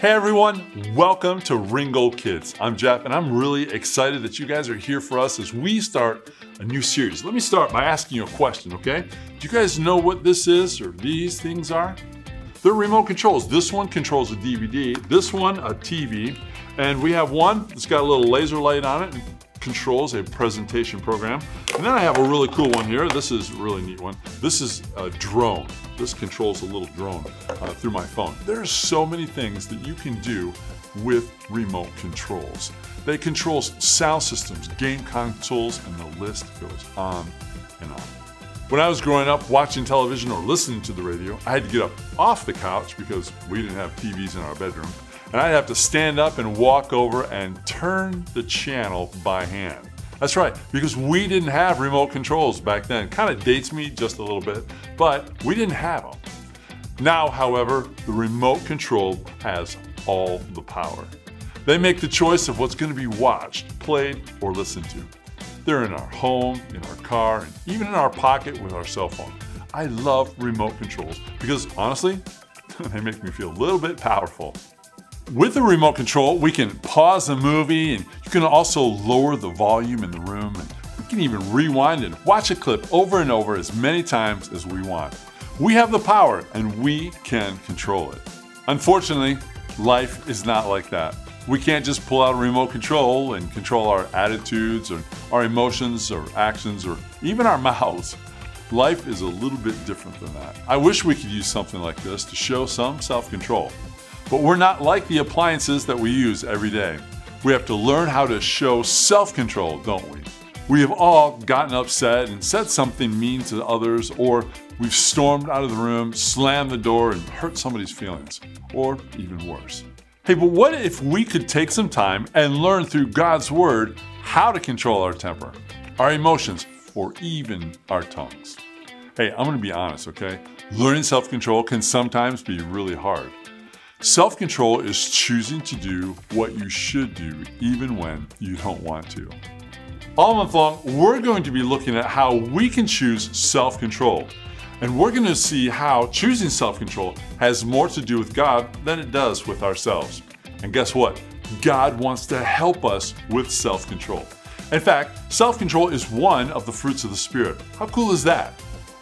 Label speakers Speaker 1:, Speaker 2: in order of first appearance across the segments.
Speaker 1: Hey everyone, welcome to Ringo Kids. I'm Jeff and I'm really excited that you guys are here for us as we start a new series. Let me start by asking you a question, okay? Do you guys know what this is or these things are? They're remote controls. This one controls a DVD, this one a TV, and we have one that's got a little laser light on it controls a presentation program. And then I have a really cool one here. This is a really neat one. This is a drone. This controls a little drone uh, through my phone. There's so many things that you can do with remote controls. They control sound systems, game consoles, and the list goes on and on. When I was growing up watching television or listening to the radio, I had to get up off the couch because we didn't have TVs in our bedroom and I'd have to stand up and walk over and turn the channel by hand. That's right, because we didn't have remote controls back then. Kind of dates me just a little bit, but we didn't have them. Now, however, the remote control has all the power. They make the choice of what's going to be watched, played, or listened to. They're in our home, in our car, and even in our pocket with our cell phone. I love remote controls because honestly, they make me feel a little bit powerful. With the remote control, we can pause the movie and you can also lower the volume in the room and we can even rewind and watch a clip over and over as many times as we want. We have the power and we can control it. Unfortunately, life is not like that. We can't just pull out a remote control and control our attitudes or our emotions or actions or even our mouths. Life is a little bit different than that. I wish we could use something like this to show some self-control. But we're not like the appliances that we use every day. We have to learn how to show self-control, don't we? We have all gotten upset and said something mean to others, or we've stormed out of the room, slammed the door, and hurt somebody's feelings, or even worse. Hey, but what if we could take some time and learn through God's Word how to control our temper, our emotions, or even our tongues? Hey, I'm gonna be honest, okay? Learning self control can sometimes be really hard. Self control is choosing to do what you should do even when you don't want to. All month long, we're going to be looking at how we can choose self control. And we're going to see how choosing self control has more to do with God than it does with ourselves. And guess what? God wants to help us with self control. In fact, self control is one of the fruits of the Spirit. How cool is that?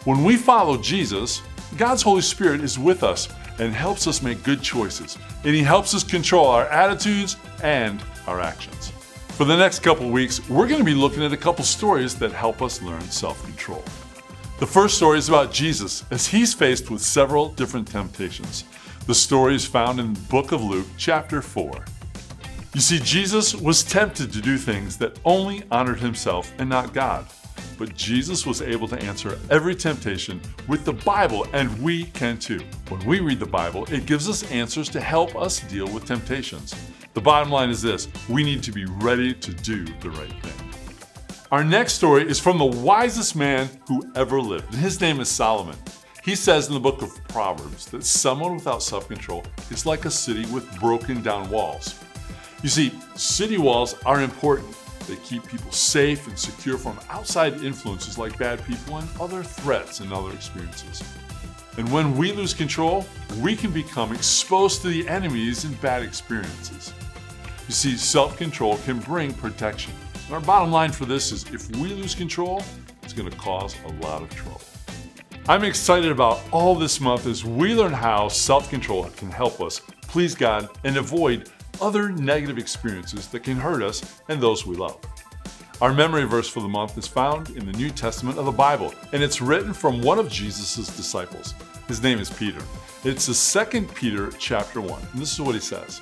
Speaker 1: When we follow Jesus, God's Holy Spirit is with us and helps us make good choices. And He helps us control our attitudes and our actions. For the next couple weeks, we're going to be looking at a couple stories that help us learn self control. The first story is about Jesus as he's faced with several different temptations. The story is found in the book of Luke, chapter 4. You see, Jesus was tempted to do things that only honored himself and not God. But Jesus was able to answer every temptation with the Bible, and we can too. When we read the Bible, it gives us answers to help us deal with temptations. The bottom line is this we need to be ready to do the right thing. Our next story is from the wisest man who ever lived, and his name is Solomon. He says in the book of Proverbs that someone without self control is like a city with broken down walls. You see, city walls are important they keep people safe and secure from outside influences like bad people and other threats and other experiences. And when we lose control, we can become exposed to the enemies and bad experiences. You see, self control can bring protection. And our bottom line for this is if we lose control, it's going to cause a lot of trouble. I'm excited about all this month as we learn how self control can help us please God and avoid other negative experiences that can hurt us and those we love. Our memory verse for the month is found in the New Testament of the Bible, and it's written from one of Jesus' disciples. His name is Peter. It's the second Peter chapter 1, and this is what he says.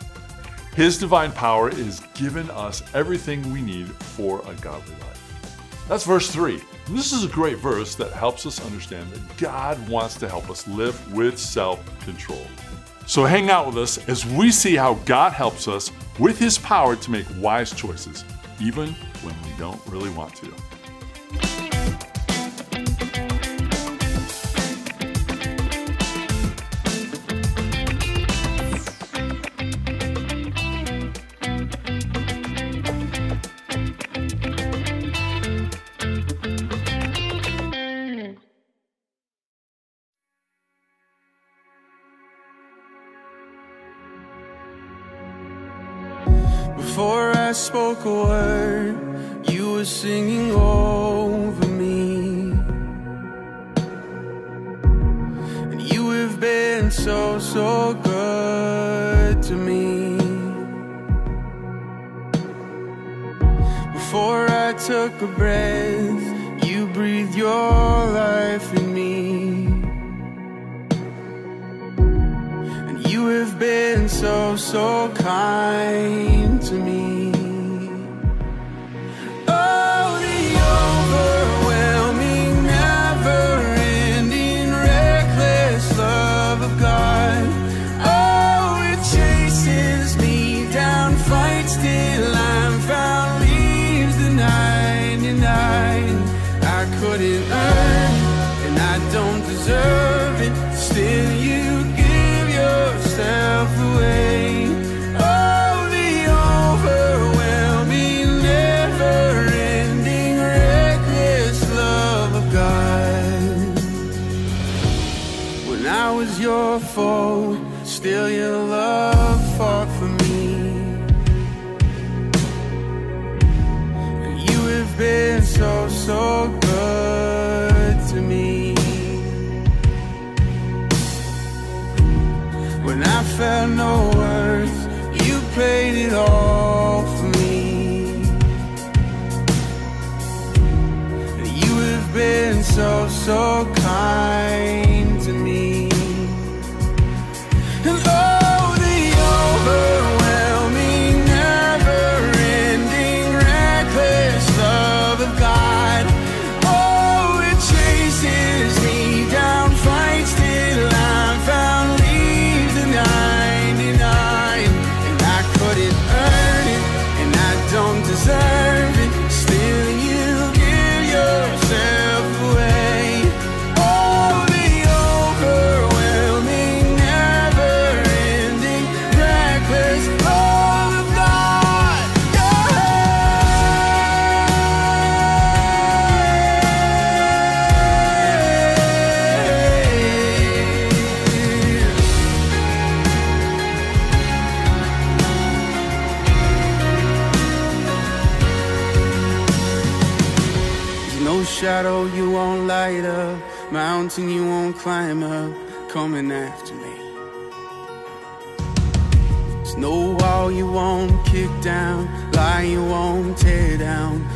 Speaker 1: His divine power is given us everything we need for a godly life. That's verse 3. And this is a great verse that helps us understand that God wants to help us live with self control. So hang out with us as we see how God helps us with His power to make wise choices, even when we don't really want to.
Speaker 2: I spoke a word, you were singing over me. And you have been so, so good to me. Before I took a breath, you breathed your life in me. And you have been so, so kind so, good to me. When I felt no worth, you paid it all for me. You have been so, so kind coming after me. No wall you won't kick down, lie you won't tear down,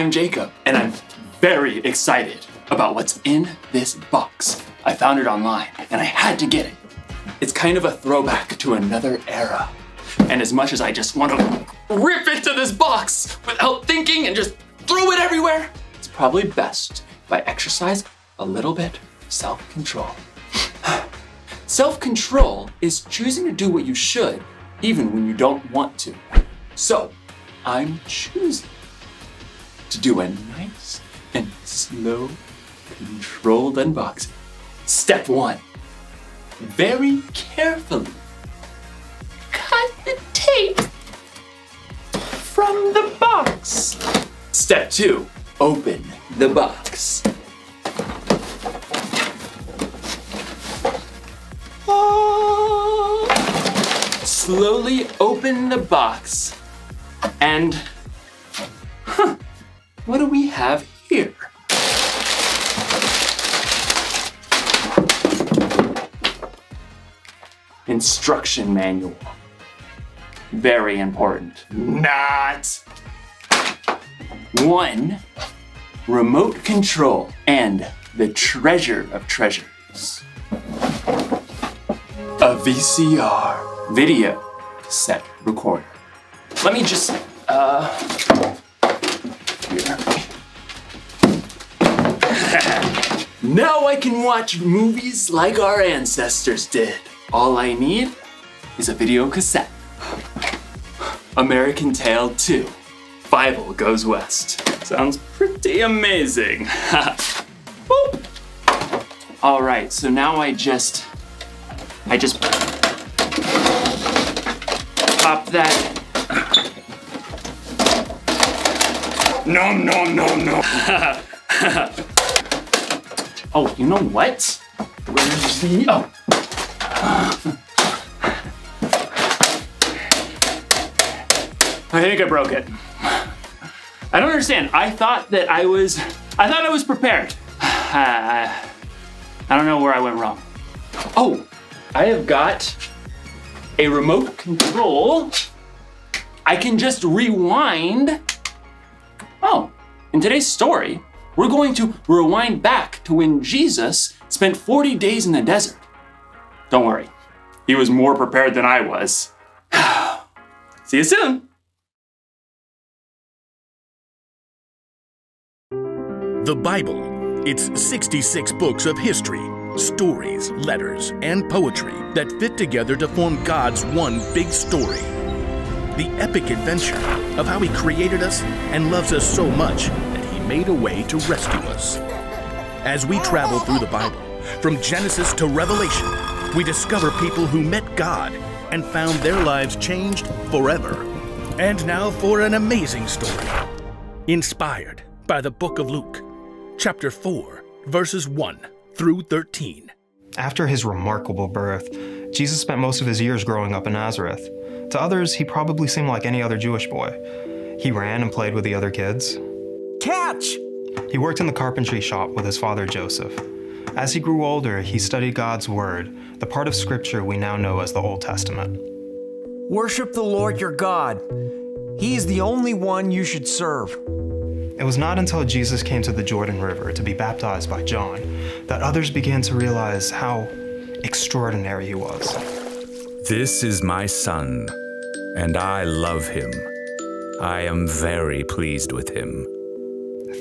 Speaker 2: I'm
Speaker 3: Jacob, and I'm very excited about what's in this box. I found it online, and I had to get it. It's kind of a throwback to another era. And as much as I just want to rip into this box without thinking and just throw it everywhere, it's probably best if I exercise a little bit self control. Self control is choosing to do what you should even when you don't want to. So, I'm choosing to do a nice and slow, controlled unboxing. Step one very carefully cut the tape from the box. Step two open the box. Ah. slowly open the box and. Huh, what do we have here? Instruction manual. Very important. Not. One remote control and the treasure of treasures. A VCR video set recorder. Let me just, uh, now I can watch movies like our ancestors did. All I need is a video cassette. American Tail 2. Fievel Goes West. Sounds pretty amazing. All right, so now I just, I just pop that. Nom nom nom nom. oh, you know what? Where's the oh? I think I broke it. I don't understand. I thought that I was, I thought I was prepared. I don't know where I went wrong. Oh, I have got a remote control. I can just rewind. Oh, in today's story, we're going to rewind back to when Jesus spent 40 days in the desert. Don't worry, he was more prepared than I was. See you soon.
Speaker 4: The Bible. It's 66 books of history, stories, letters, and poetry that fit together to form God's one big story. The epic adventure of how He created us and loves us so much made a way to rescue us. As we travel through the Bible, from Genesis to Revelation, we discover people who met God and found their lives changed forever. And now for an amazing story, inspired by the book of Luke chapter 4, verses 1 through 13.
Speaker 5: After his remarkable birth, Jesus spent most of his years growing up in Nazareth. To others, he probably seemed like any other Jewish boy. He ran and played with the other kids.
Speaker 6: Catch!
Speaker 5: He worked in the carpentry shop with his father Joseph. As he grew older, he studied God's Word, the part of Scripture we now know as the Old Testament.
Speaker 6: Worship the Lord your God. He is the only one you should serve.
Speaker 5: It was not until Jesus came to the Jordan River to be baptized by John that others began to realize how extraordinary he was.
Speaker 7: This is my son, and I love him. I am very pleased with him.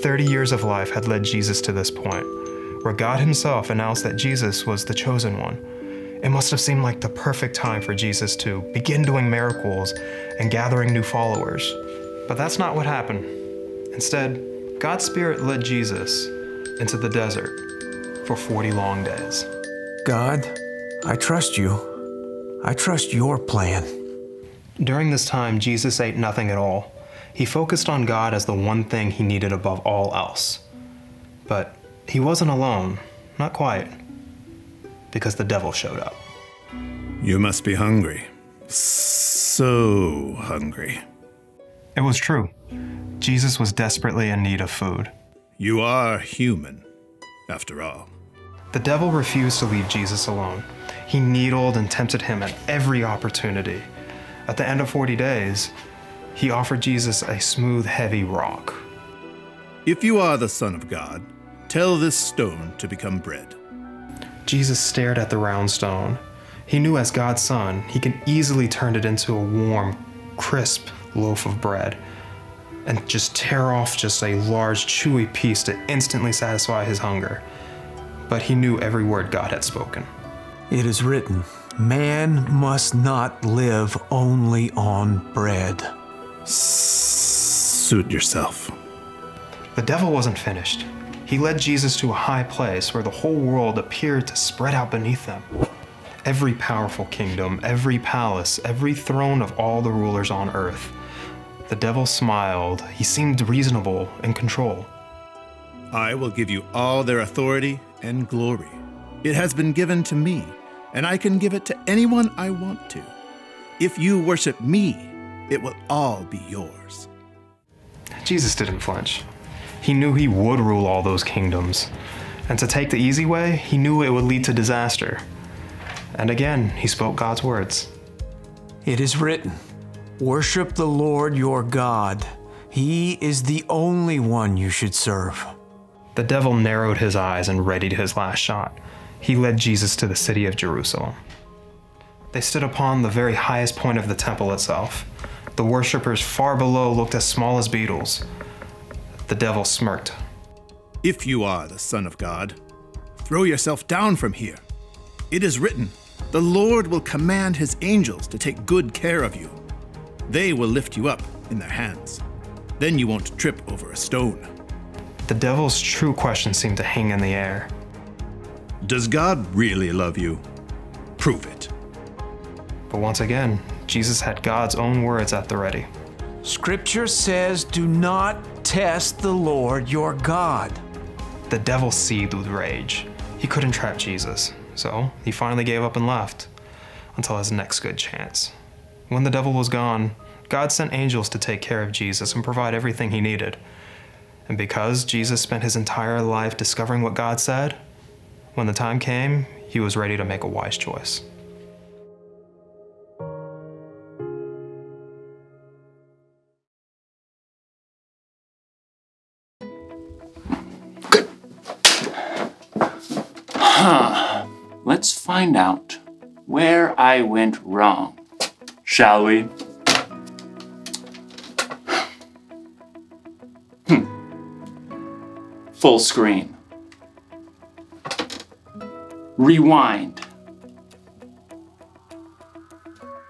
Speaker 5: Thirty years of life had led Jesus to this point, where God Himself announced that Jesus was the chosen one. It must have seemed like the perfect time for Jesus to begin doing miracles and gathering new followers. But that's not what happened. Instead, God's Spirit led Jesus into the desert for 40 long days.
Speaker 6: God, I trust you. I trust your plan.
Speaker 5: During this time, Jesus ate nothing at all. He focused on God as the one thing he needed above all else. But he wasn't alone, not quite, because the devil showed up.
Speaker 8: You must be hungry. So hungry.
Speaker 5: It was true. Jesus was desperately in need of food.
Speaker 8: You are human, after all.
Speaker 5: The devil refused to leave Jesus alone. He needled and tempted him at every opportunity. At the end of 40 days, he offered Jesus a smooth, heavy rock.
Speaker 8: If you are the Son of God, tell this stone to become bread.
Speaker 5: Jesus stared at the round stone. He knew as God's son, he could easily turn it into a warm, crisp loaf of bread and just tear off just a large, chewy piece to instantly satisfy his hunger. But he knew every word God had spoken.
Speaker 6: It is written, Man must not live only on bread.
Speaker 8: Suit yourself.
Speaker 5: The devil wasn't finished. He led Jesus to a high place where the whole world appeared to spread out beneath them. Every powerful kingdom, every palace, every throne of all the rulers on earth. The devil smiled. He seemed reasonable, and control.
Speaker 8: I will give you all their authority and glory. It has been given to me, and I can give it to anyone I want to. If you worship me, it will all be yours.
Speaker 5: Jesus didn't flinch. He knew he would rule all those kingdoms. And to take the easy way, he knew it would lead to disaster. And again, he spoke God's words.
Speaker 6: It is written, Worship the Lord your God. He is the only one you should serve.
Speaker 5: The devil narrowed his eyes and readied his last shot. He led Jesus to the city of Jerusalem. They stood upon the very highest point of the temple itself. The worshippers far below looked as small as beetles. The devil smirked.
Speaker 8: If you are the Son of God, throw yourself down from here. It is written, The Lord will command his angels to take good care of you. They will lift you up in their hands. Then you won't trip over a stone.
Speaker 5: The devil's true question seemed to hang in the air.
Speaker 8: Does God really love you? Prove it.
Speaker 5: But once again, Jesus had God's own words at the ready.
Speaker 6: Scripture says, Do not test the Lord your God.
Speaker 5: The devil seethed with rage. He couldn't trap Jesus, so he finally gave up and left until his next good chance. When the devil was gone, God sent angels to take care of Jesus and provide everything he needed. And because Jesus spent his entire life discovering what God said, when the time came, he was ready to make a wise choice.
Speaker 3: Find out where I went wrong, shall we? Hmm. Full screen. Rewind.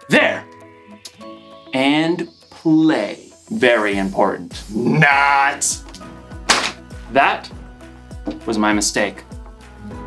Speaker 3: There. And play. Very important. Not. That was my mistake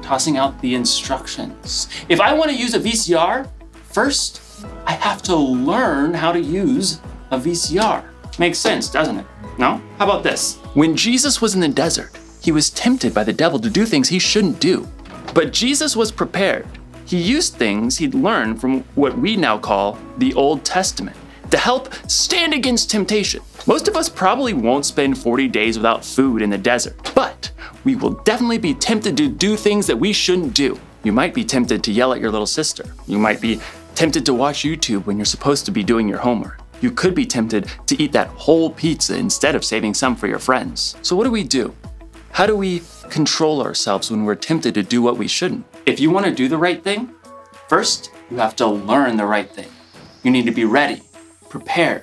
Speaker 3: tossing out the instructions. If I want to use a VCR, first I have to learn how to use a VCR. Makes sense, doesn't it? No? How about this? When Jesus was in the desert, he was tempted by the devil to do things he shouldn't do. But Jesus was prepared. He used things he'd learned from what we now call the Old Testament to help stand against temptation. Most of us probably won't spend 40 days without food in the desert, but we will definitely be tempted to do things that we shouldn't do. You might be tempted to yell at your little sister. You might be tempted to watch YouTube when you're supposed to be doing your homework. You could be tempted to eat that whole pizza instead of saving some for your friends. So, what do we do? How do we control ourselves when we're tempted to do what we shouldn't? If you want to do the right thing, first, you have to learn the right thing. You need to be ready, prepared,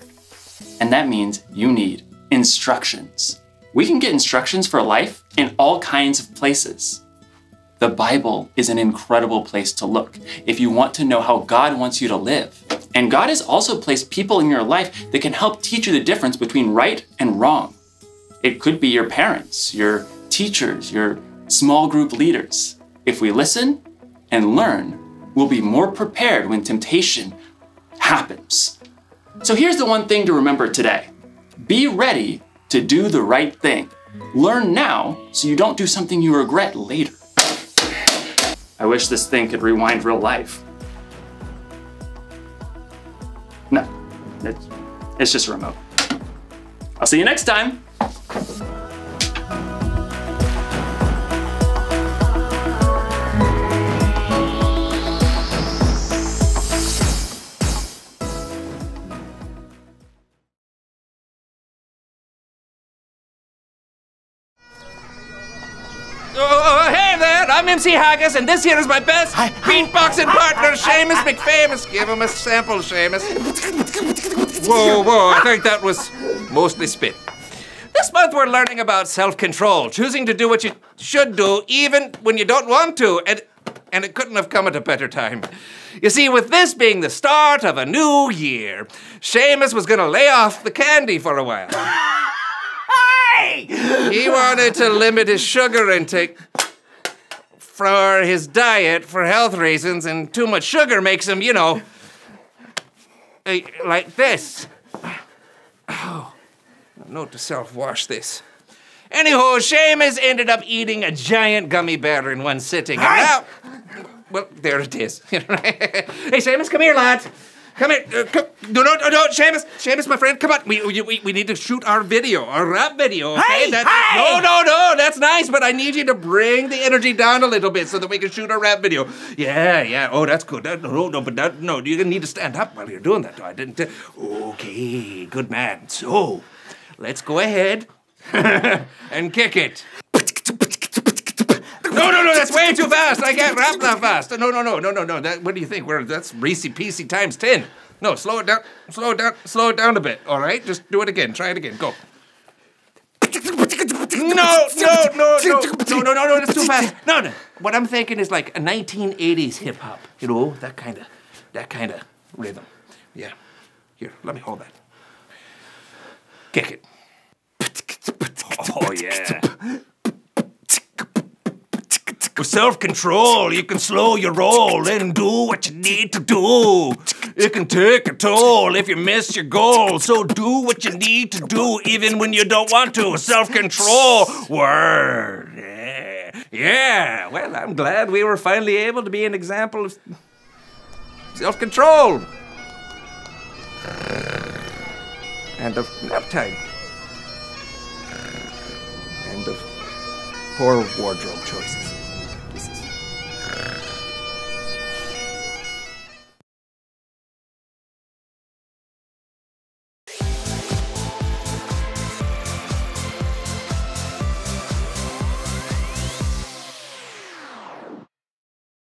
Speaker 3: and that means you need instructions. We can get instructions for life in all kinds of places. The Bible is an incredible place to look if you want to know how God wants you to live. And God has also placed people in your life that can help teach you the difference between right and wrong. It could be your parents, your teachers, your small group leaders. If we listen and learn, we'll be more prepared when temptation happens. So here's the one thing to remember today be ready to do the right thing. Learn now so you don't do something you regret later. I wish this thing could rewind real life. No, it's, it's just a remote. I'll see you next time.
Speaker 9: I'm MC Haggis, and this here is my best beatboxing partner, Seamus McFamous. Give him a sample, Seamus. Whoa, whoa, I think that was mostly spit. This month we're learning about self-control, choosing to do what you should do even when you don't want to, and and it couldn't have come at a better time. You see, with this being the start of a new year, Seamus was gonna lay off the candy for a while. He wanted to limit his sugar intake for his diet for health reasons, and too much sugar makes him, you know, eh, like this. Oh, note to self wash this. Anyhow, Seamus ended up eating a giant gummy bear in one sitting. And now, well, there it is. hey, Seamus, come here, lad. Come here. Uh, come, no, no, no, no, Seamus, Seamus, my friend, come on. We, we, we, need to shoot our video, our rap video. Okay?
Speaker 6: Hey,
Speaker 9: That's-
Speaker 6: hey!
Speaker 9: No, no, no, that's nice, but I need you to bring the energy down a little bit so that we can shoot our rap video. Yeah, yeah. Oh, that's good. That, no, no, but that, no, you're gonna need to stand up while you're doing that. I didn't. okay, good man. So, let's go ahead and kick it. No, no, no, that's way too fast. I can't rap that fast. No, no, no, no, no, no. That, what do you think? We're, that's Reese Peasy times 10. No, slow it down. Slow it down. Slow it down a bit. All right? Just do it again. Try it again. Go. No, no, no, no, no, no, no, no, that's too fast. No, no. What I'm thinking is like a 1980s hip hop. You know, that kind of, that kind of rhythm. Yeah. Here, let me hold that. Kick it. Oh, yeah. With self control, you can slow your roll and do what you need to do. It can take a toll if you miss your goal. So do what you need to do, even when you don't want to. Self control. Word. Yeah. Well, I'm glad we were finally able to be an example of self control. And of nap time. And of poor wardrobe choices.